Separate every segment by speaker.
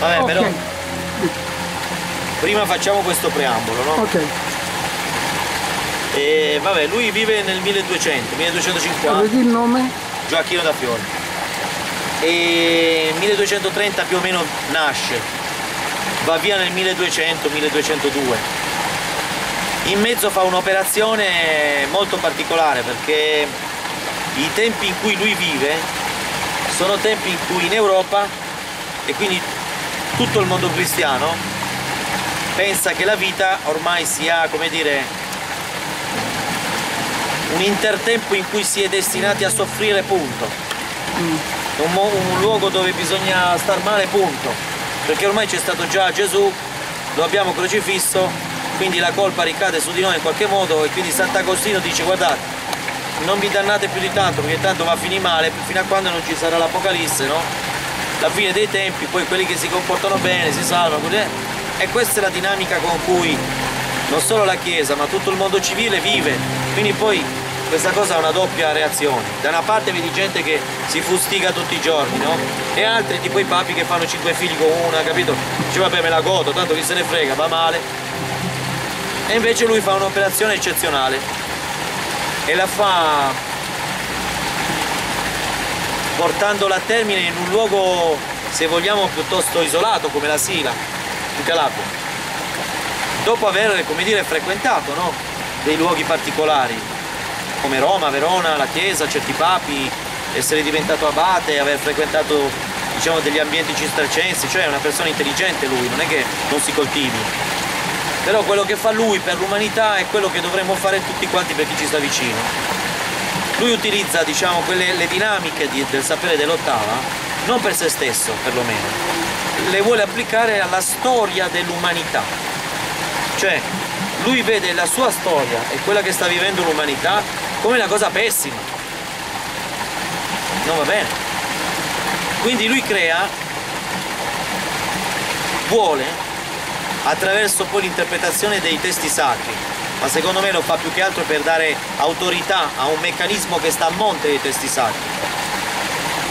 Speaker 1: Vabbè, okay. però prima facciamo questo preambolo, no?
Speaker 2: Ok.
Speaker 1: E vabbè, lui vive nel 1200, 1250.
Speaker 2: Vedi il nome?
Speaker 1: Gioacchino da Fiore. E 1230 più o meno nasce. Va via nel 1200-1202. In mezzo fa un'operazione molto particolare perché i tempi in cui lui vive sono tempi in cui in Europa e quindi tutto il mondo cristiano pensa che la vita ormai sia, come dire, un intertempo in cui si è destinati a soffrire, punto. Mm. Un, un, luogo dove bisogna star male, punto. Perché ormai c'è stato già Gesù, lo abbiamo crocifisso, quindi la colpa ricade su di noi in qualche modo e quindi Sant'Agostino dice guardate, non vi dannate più di tanto perché tanto va a finire male fino a quando non ci sarà l'Apocalisse, no? La fine dei tempi, poi quelli che si comportano bene si salvano, e questa è la dinamica con cui non solo la Chiesa ma tutto il mondo civile vive, quindi poi questa cosa ha una doppia reazione. Da una parte vedi gente che si fustiga tutti i giorni, no? E altri tipo i papi che fanno cinque figli con una, capito? Dice vabbè me la godo, tanto chi se ne frega, va male. E invece lui fa un'operazione eccezionale e la fa portandola a termine in un luogo se vogliamo piuttosto isolato come la Sila in Calabria dopo aver come dire frequentato no? dei luoghi particolari come Roma, Verona, la Chiesa, certi papi essere diventato abate, aver frequentato diciamo degli ambienti cistercensi cioè è una persona intelligente lui, non è che non si coltivi però quello che fa lui per l'umanità è quello che dovremmo fare tutti quanti per chi ci sta vicino. Lui utilizza diciamo, quelle, le dinamiche di, del sapere dell'ottava non per se stesso perlomeno, le vuole applicare alla storia dell'umanità. Cioè lui vede la sua storia e quella che sta vivendo l'umanità come una cosa pessima. Non va bene. Quindi lui crea, vuole attraverso poi l'interpretazione dei testi sacri, ma secondo me lo fa più che altro per dare autorità a un meccanismo che sta a monte dei testi sacri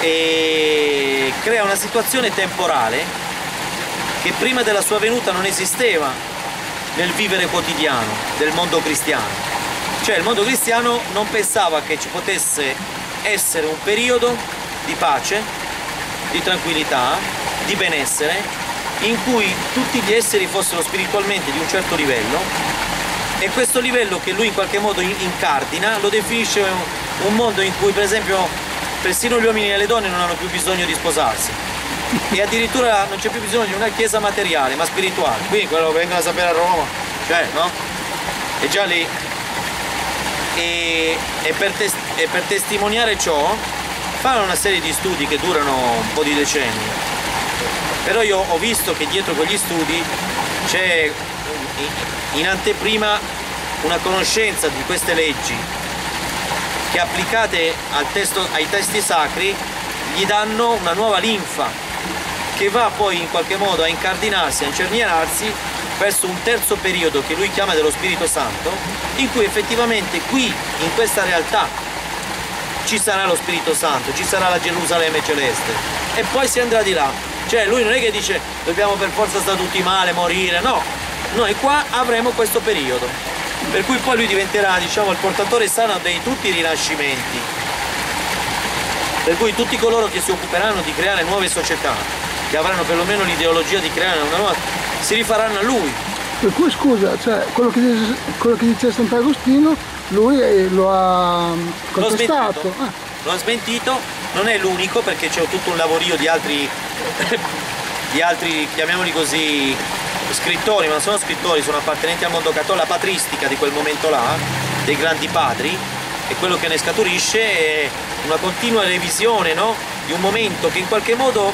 Speaker 1: e crea una situazione temporale che prima della sua venuta non esisteva nel vivere quotidiano del mondo cristiano. Cioè il mondo cristiano non pensava che ci potesse essere un periodo di pace, di tranquillità, di benessere in cui tutti gli esseri fossero spiritualmente di un certo livello e questo livello che lui in qualche modo incardina lo definisce un mondo in cui per esempio persino gli uomini e le donne non hanno più bisogno di sposarsi. E addirittura non c'è più bisogno di una chiesa materiale ma spirituale. Quindi quello che vengono a sapere a Roma cioè no? è già lì. E, e, per e per testimoniare ciò fanno una serie di studi che durano un po' di decenni. Però io ho visto che dietro quegli studi c'è in anteprima una conoscenza di queste leggi che applicate testo, ai testi sacri gli danno una nuova linfa che va poi in qualche modo a incardinarsi, a incernierarsi verso un terzo periodo che lui chiama dello Spirito Santo in cui effettivamente qui in questa realtà ci sarà lo Spirito Santo, ci sarà la Gerusalemme celeste e poi si andrà di là cioè lui non è che dice dobbiamo per forza stare tutti male, morire, no. Noi qua avremo questo periodo. Per cui poi lui diventerà, diciamo, il portatore sano di tutti i rinascimenti. Per cui tutti coloro che si occuperanno di creare nuove società, che avranno perlomeno l'ideologia di creare una nuova, si rifaranno a lui.
Speaker 2: Per cui scusa, cioè, quello, che dice, quello che dice Sant'Agostino, lui lo ha contestato.
Speaker 1: Lo. Lo ha smentito, non è l'unico perché c'è tutto un lavorio di altri di altri, chiamiamoli così, scrittori, ma non sono scrittori, sono appartenenti al mondo cattolico, la patristica di quel momento là, dei grandi padri, e quello che ne scaturisce è una continua revisione no? di un momento che in qualche modo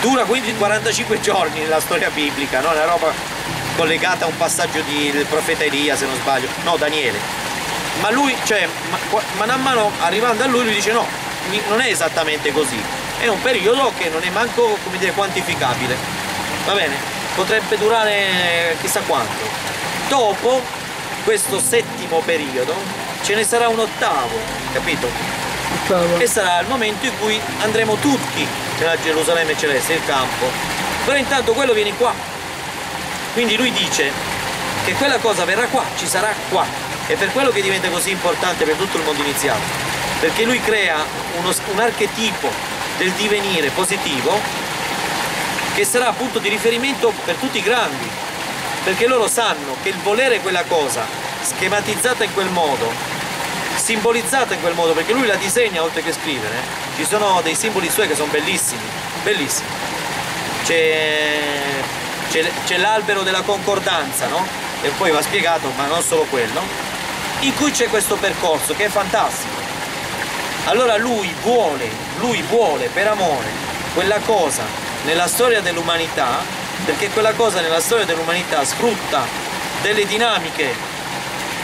Speaker 1: dura quindi 45 giorni nella storia biblica, no? una roba collegata a un passaggio del profeta Elia se non sbaglio, no Daniele. Ma lui, cioè, man mano arrivando a lui, lui dice no, non è esattamente così, è un periodo che non è manco come dire, quantificabile. Va bene? Potrebbe durare chissà quanto. Dopo questo settimo periodo ce ne sarà un ottavo, capito?
Speaker 2: Ottavo.
Speaker 1: E sarà il momento in cui andremo tutti nella Gerusalemme celeste, il campo, però intanto quello viene qua. Quindi lui dice che quella cosa verrà qua, ci sarà qua. È per quello che diventa così importante per tutto il mondo iniziato, perché lui crea uno, un archetipo del divenire positivo che sarà appunto di riferimento per tutti i grandi, perché loro sanno che il volere quella cosa schematizzata in quel modo, simbolizzata in quel modo, perché lui la disegna oltre che scrivere, ci sono dei simboli suoi che sono bellissimi, bellissimi. C'è, l'albero della concordanza, no? E poi va spiegato, ma non solo quello, in cui c'è questo percorso che è fantastico. Allora lui vuole, lui vuole per amore quella cosa nella storia dell'umanità, perché quella cosa nella storia dell'umanità sfrutta delle dinamiche,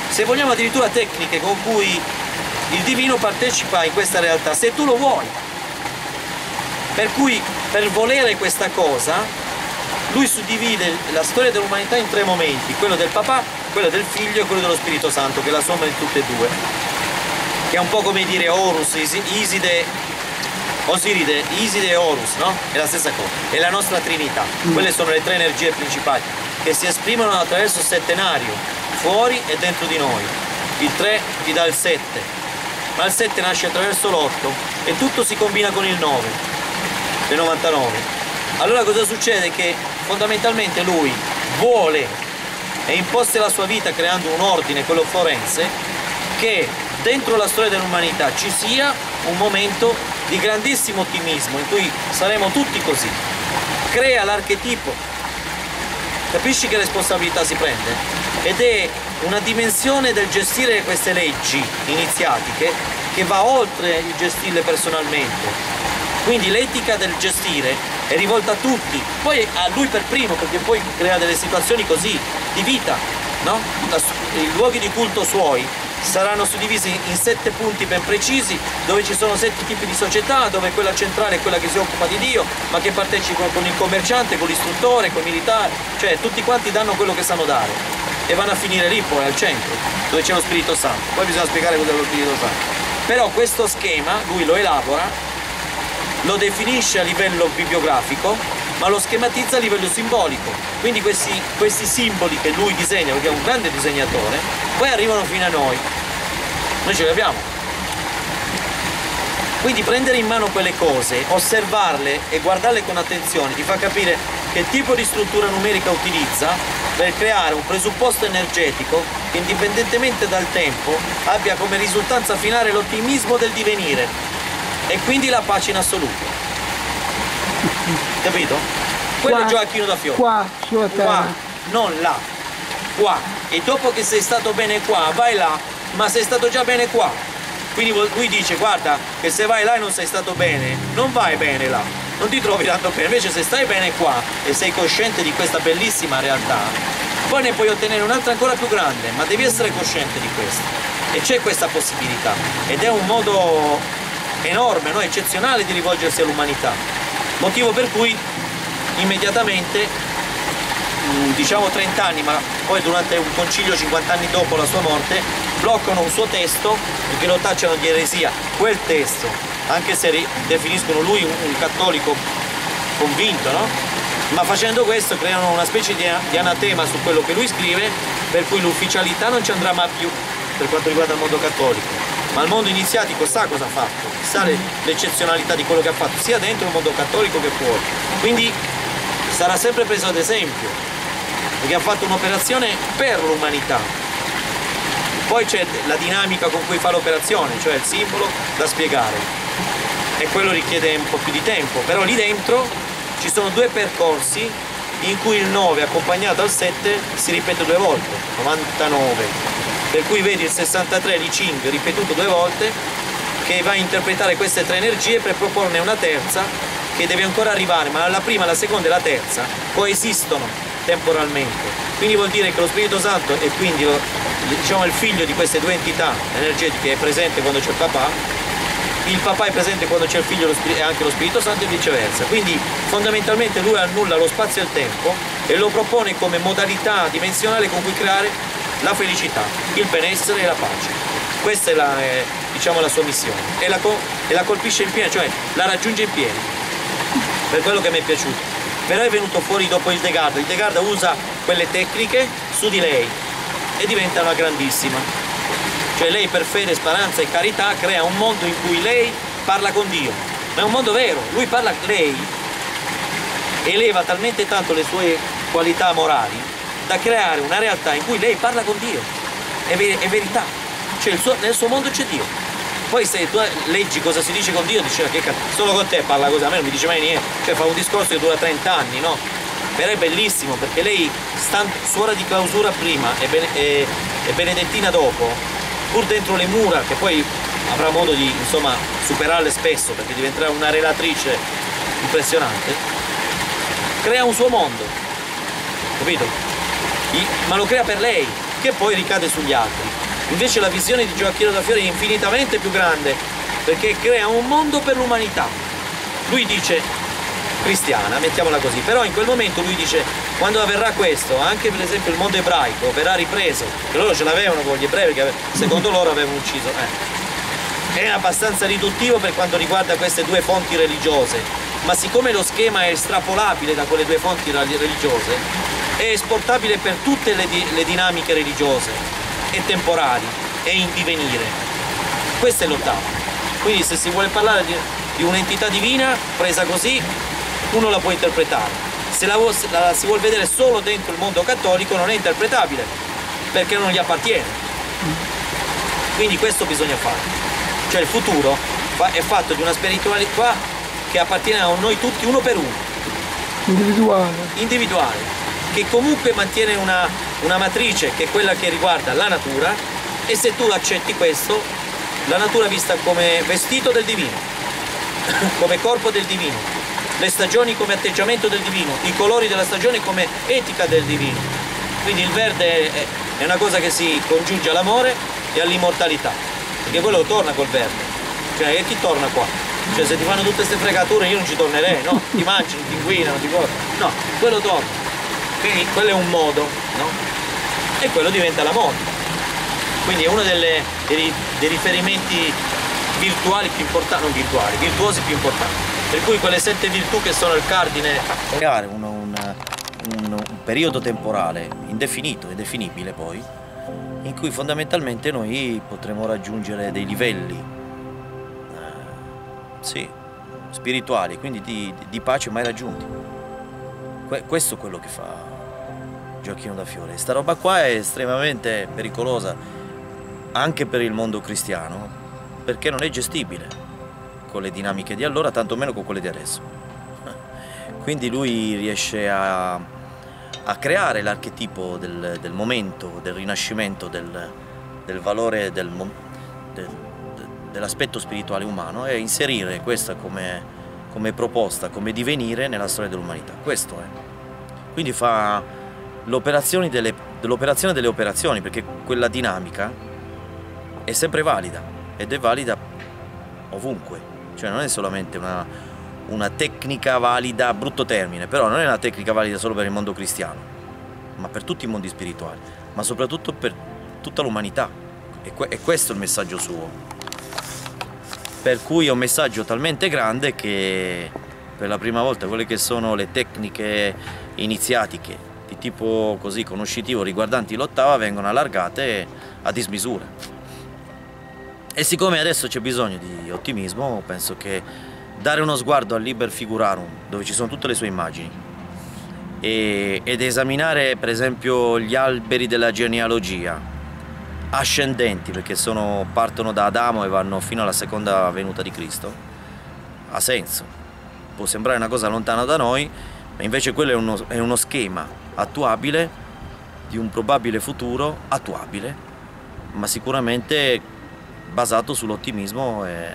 Speaker 1: se vogliamo addirittura tecniche con cui il divino partecipa in questa realtà, se tu lo vuoi. Per cui per volere questa cosa, lui suddivide la storia dell'umanità in tre momenti, quello del papà, quello del figlio e quello dello Spirito Santo, che è la somma di tutte e due. Che è un po' come dire Horus, Iside, Osiride, Iside e Horus, no? È la stessa cosa, è la nostra Trinità. Mm. Quelle sono le tre energie principali che si esprimono attraverso il settenario, fuori e dentro di noi. Il 3 ti dà il 7, ma il 7 nasce attraverso l'8 e tutto si combina con il 9, le 99. Allora cosa succede? Che fondamentalmente lui vuole e imposte la sua vita creando un ordine, quello forense, che dentro la storia dell'umanità ci sia un momento di grandissimo ottimismo in cui saremo tutti così. Crea l'archetipo. Capisci che responsabilità si prende? Ed è una dimensione del gestire queste leggi iniziatiche che va oltre il gestirle personalmente. Quindi l'etica del gestire è rivolta a tutti, poi a lui per primo, perché poi crea delle situazioni così di vita, no? I luoghi di culto suoi saranno suddivisi in sette punti ben precisi dove ci sono sette tipi di società dove quella centrale è quella che si occupa di Dio ma che partecipa con il commerciante, con l'istruttore, con i militari cioè tutti quanti danno quello che sanno dare. E vanno a finire lì poi al centro dove c'è lo Spirito Santo. Poi bisogna spiegare cosa è lo Spirito Santo. Però questo schema lui lo elabora lo definisce a livello bibliografico ma lo schematizza a livello simbolico. Quindi questi, questi simboli che lui disegna, perché è un grande disegnatore, poi arrivano fino a noi. Noi ce li abbiamo. Quindi prendere in mano quelle cose, osservarle e guardarle con attenzione ti fa capire che tipo di struttura numerica utilizza per creare un presupposto energetico che indipendentemente dal tempo abbia come risultanza finale l'ottimismo del divenire e quindi la pace in assoluto. Capito? Quello qua, è Gioacchino da Fiore.
Speaker 2: Qua, sulla terra.
Speaker 1: Qua, non là. Qua. E dopo che sei stato bene qua, vai là, ma sei stato già bene qua. Quindi lui dice, guarda, che se vai là e non sei stato bene, non vai bene là. Non ti trovi tanto bene. Invece se stai bene qua e sei cosciente di questa bellissima realtà, poi ne puoi ottenere un'altra ancora più grande, ma devi essere cosciente di questo. E c'è questa possibilità. Ed è un modo enorme, no? eccezionale di rivolgersi all'umanità motivo per cui immediatamente mm, diciamo 30 anni ma poi durante un concilio 50 anni dopo la sua morte bloccano un suo testo perché lo tacciano di eresia quel testo anche se definiscono lui un, cattolico convinto no? ma facendo questo creano una specie di, di anatema su quello che lui scrive per cui l'ufficialità non ci andrà mai più per quanto riguarda il mondo cattolico ma il mondo iniziatico sa cosa ha fatto, sa l'eccezionalità di quello che ha fatto, sia dentro il mondo cattolico che fuori. Quindi sarà sempre preso ad esempio, perché ha fatto un'operazione per l'umanità. Poi c'è la dinamica con cui fa l'operazione, cioè il simbolo da spiegare. E quello richiede un po' più di tempo, però lì dentro ci sono due percorsi in cui il 9 accompagnato al 7 si ripete due volte, 99 per cui vedi il 63 di Ching ripetuto due volte che va a interpretare queste tre energie per proporne una terza che deve ancora arrivare, ma la prima, la seconda e la terza coesistono temporalmente. Quindi vuol dire che lo Spirito Santo e quindi diciamo, il figlio di queste due entità energetiche è presente quando c'è il papà, il papà è presente quando c'è il figlio e anche lo Spirito Santo e viceversa. Quindi fondamentalmente lui annulla lo spazio e il tempo e lo propone come modalità dimensionale con cui creare la felicità, il benessere e la pace. Questa è la, eh, diciamo, la sua missione e la, e la, colpisce in pieno, cioè la raggiunge in pieno. per quello che mi è piaciuto. Però è venuto fuori dopo il Degarda, il Degarda usa quelle tecniche su di lei e diventa una grandissima. Cioè lei per fede, speranza e carità crea un mondo in cui lei parla con Dio, ma è un mondo vero, lui parla, lei eleva talmente tanto le sue qualità morali da creare una realtà in cui lei parla con Dio, è, ver è verità, cioè suo, nel suo mondo c'è Dio. Poi se tu leggi cosa si dice con Dio, dici che solo con te parla così, a me non mi dice mai niente, cioè fa un discorso che dura 30 anni, no? Però è bellissimo perché lei, suora di clausura prima e, bene, e, e benedettina dopo, pur dentro le mura, che poi avrà modo di insomma, superarle spesso perché diventerà una relatrice impressionante, crea un suo mondo, capito? Ma lo crea per lei, che poi ricade sugli altri. Invece la visione di Gioacchino da Fiore è infinitamente più grande perché crea un mondo per l'umanità. Lui dice cristiana, mettiamola così, però in quel momento lui dice quando avverrà questo, anche per esempio il mondo ebraico verrà ripreso, che loro ce l'avevano con gli ebrei perché secondo loro avevano ucciso. Eh. È abbastanza riduttivo per quanto riguarda queste due fonti religiose, ma siccome lo schema è estrapolabile da quelle due fonti religiose, è esportabile per tutte le, di le dinamiche religiose e temporali e in divenire. Questo è l'ottavo. Quindi se si vuole parlare di, di un'entità divina presa così, uno la può interpretare. Se la, la, si vuole vedere solo dentro il mondo cattolico non è interpretabile, perché non gli appartiene. Quindi questo bisogna fare. Cioè il futuro è fatto di una spiritualità che appartiene a noi tutti uno per uno.
Speaker 2: Individuale.
Speaker 1: Individuale. Che comunque mantiene una, una matrice che è quella che riguarda la natura e se tu accetti questo, la natura vista come vestito del divino, come corpo del divino, le stagioni come atteggiamento del divino, i colori della stagione come etica del divino. Quindi il verde è una cosa che si congiunge all'amore e all'immortalità, perché quello torna col verde, cioè e chi torna qua? Cioè se ti fanno tutte queste fregature io non ci tornerei, no? Ti mangiano, ti inquinano, ti corrono. No, quello torna. Quindi quello è un modo, no? e quello diventa la moda. Quindi è uno delle, dei, dei, riferimenti virtuali più importanti, non virtuali, virtuosi più importanti. Per cui quelle sette virtù che sono il cardine.
Speaker 3: Creare un, un, un, un periodo temporale indefinito, indefinibile poi, in cui fondamentalmente noi potremo raggiungere dei livelli eh, sì, spirituali, quindi di, di, pace mai raggiunti. Que questo è quello che fa Gioacchino da Fiore. Sta roba qua è estremamente pericolosa anche per il mondo cristiano perché non è gestibile con le dinamiche di allora, tanto meno con quelle di adesso. Quindi lui riesce a, a creare l'archetipo del, del, momento, del rinascimento, del, del valore del, dell'aspetto spirituale umano e inserire questa come, come proposta, come divenire nella storia dell'umanità. Questo è. Quindi fa l'operazione delle, dell'operazione delle operazioni, perché quella dinamica è sempre valida ed è valida ovunque, cioè non è solamente una, una tecnica valida, brutto termine, però non è una tecnica valida solo per il mondo cristiano, ma per tutti i mondi spirituali, ma soprattutto per tutta l'umanità. E, que è questo il messaggio suo. Per cui è un messaggio talmente grande che per la prima volta quelle che sono le tecniche iniziatiche di tipo così conoscitivo riguardanti l'ottava vengono allargate a dismisura. E siccome adesso c'è bisogno di ottimismo, penso che dare uno sguardo al Liber Figurarum, dove ci sono tutte le sue immagini, e, ed esaminare per esempio gli alberi della genealogia, ascendenti, perché sono, partono da Adamo e vanno fino alla seconda venuta di Cristo, ha senso. Può sembrare una cosa lontana da noi, ma invece quello è uno, è uno schema attuabile di un probabile futuro attuabile, ma sicuramente basato sull'ottimismo e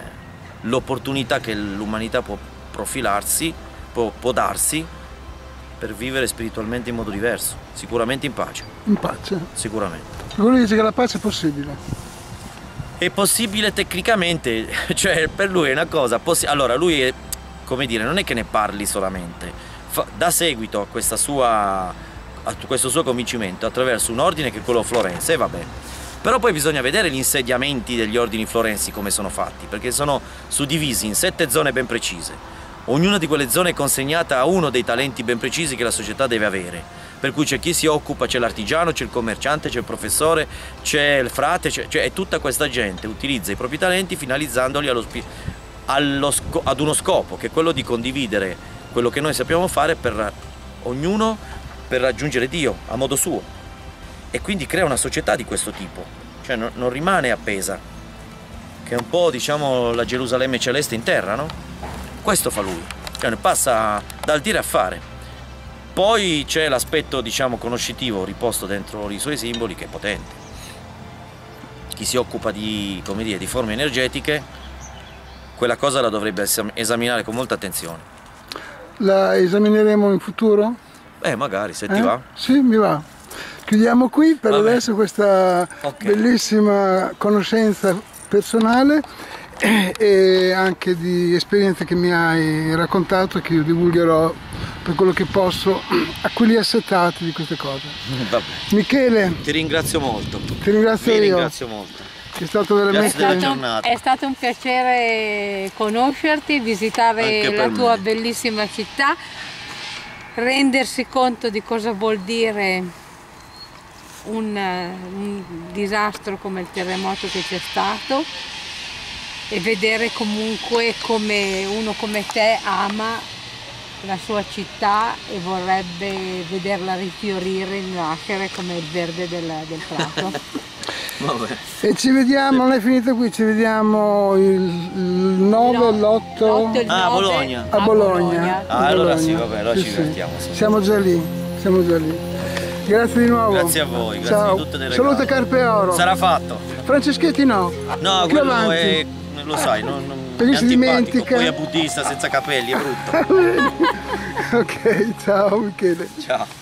Speaker 3: l'opportunità che l'umanità può profilarsi, può, può darsi per vivere spiritualmente in modo diverso, sicuramente in pace.
Speaker 2: In pace?
Speaker 3: Sicuramente.
Speaker 2: Quello dice che la pace è possibile.
Speaker 3: È possibile tecnicamente, cioè per lui è una cosa, allora lui è, come dire, non è che ne parli solamente, dà seguito a, sua, a questo suo convincimento attraverso un ordine che è quello florense, e va bene. Però poi bisogna vedere gli insediamenti degli ordini florensi come sono fatti, perché sono suddivisi in sette zone ben precise.
Speaker 1: Ognuna di quelle zone è consegnata a uno dei talenti ben precisi che la società deve avere. Per cui c'è chi si occupa, c'è l'artigiano, c'è il commerciante, c'è il professore, c'è il frate, c'è, cioè, tutta questa gente utilizza i propri talenti finalizzandoli allo, allo, ad uno scopo, che è quello di condividere quello che noi sappiamo fare per ognuno per raggiungere Dio a modo suo. E quindi crea una società di questo tipo, cioè non, non rimane appesa, che è un po' diciamo la Gerusalemme celeste in terra, no? Questo fa lui, cioè passa dal dire a fare. Poi c'è l'aspetto diciamo conoscitivo riposto dentro i suoi simboli che è potente. Chi si occupa di, dire, di forme energetiche, quella cosa la dovrebbe esaminare con molta attenzione.
Speaker 2: La esamineremo in futuro?
Speaker 1: Eh, magari, se eh? ti va.
Speaker 2: Sì, mi va. Chiudiamo qui per Vabbè. adesso questa okay. bellissima conoscenza personale e anche di esperienze che mi hai raccontato e che io divulgherò per quello che posso a quelli assetati di queste cose. Vabbè. Michele.
Speaker 1: Ti ringrazio molto.
Speaker 2: Ti ringrazio
Speaker 1: ringrazio molto.
Speaker 2: È stato veramente
Speaker 4: è stato, è stato un piacere conoscerti, visitare la tua me. bellissima città, rendersi conto di cosa vuol dire un, un disastro come il terremoto che c'è stato e vedere comunque come uno come te ama la sua città e vorrebbe vederla rifiorire, nascere come il verde del, del prato.
Speaker 2: Vabbè. E ci vediamo, non è finito qui, ci vediamo il, 9 e l'8
Speaker 1: ah, a Bologna.
Speaker 2: A Bologna.
Speaker 1: Ah, allora sì, vabbè, allora sì, ci divertiamo. Sì.
Speaker 2: Siamo già lì, siamo già lì. Grazie di nuovo.
Speaker 1: Grazie a voi, grazie
Speaker 2: Ciao.
Speaker 1: di tutte le
Speaker 2: Salute Carpe Oro.
Speaker 1: Sarà fatto.
Speaker 2: Franceschetti no.
Speaker 1: No, Più quello avanti. è lo sai, non, non
Speaker 2: Perché si dimentica.
Speaker 1: Poi è buddista senza capelli, è brutto.
Speaker 2: ok, ciao Michele.
Speaker 1: Ciao.